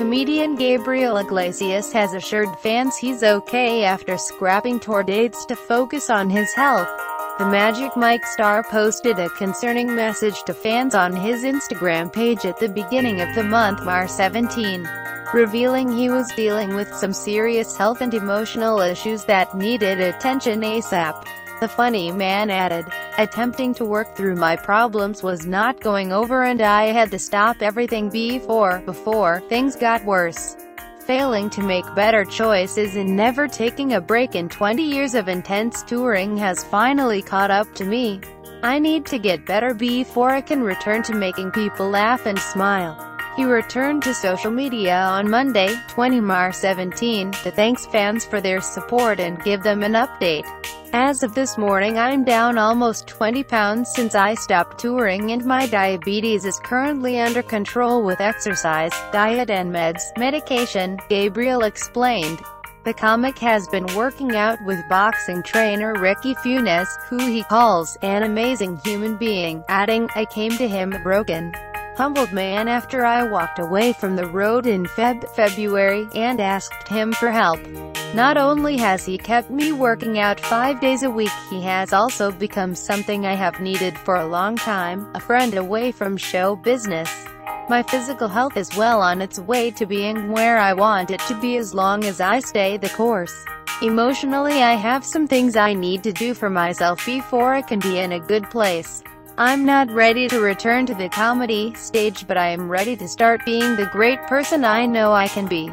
Comedian Gabriel Iglesias has assured fans he's okay after scrapping tour dates to focus on his health. The Magic Mike star posted a concerning message to fans on his Instagram page at the beginning of the month Mar 17, revealing he was dealing with some serious health and emotional issues that needed attention ASAP. The funny man added, attempting to work through my problems was not going over and I had to stop everything before, before, things got worse. Failing to make better choices and never taking a break in 20 years of intense touring has finally caught up to me. I need to get better before I can return to making people laugh and smile. He returned to social media on Monday, 20 March 17, to thanks fans for their support and give them an update. As of this morning I'm down almost 20 pounds since I stopped touring and my diabetes is currently under control with exercise, diet and meds, medication, Gabriel explained. The comic has been working out with boxing trainer Ricky Funez, who he calls an amazing human being, adding, I came to him broken humbled man after I walked away from the road in Feb February, and asked him for help. Not only has he kept me working out five days a week, he has also become something I have needed for a long time, a friend away from show business. My physical health is well on its way to being where I want it to be as long as I stay the course. Emotionally I have some things I need to do for myself before I can be in a good place. I'm not ready to return to the comedy stage but I am ready to start being the great person I know I can be.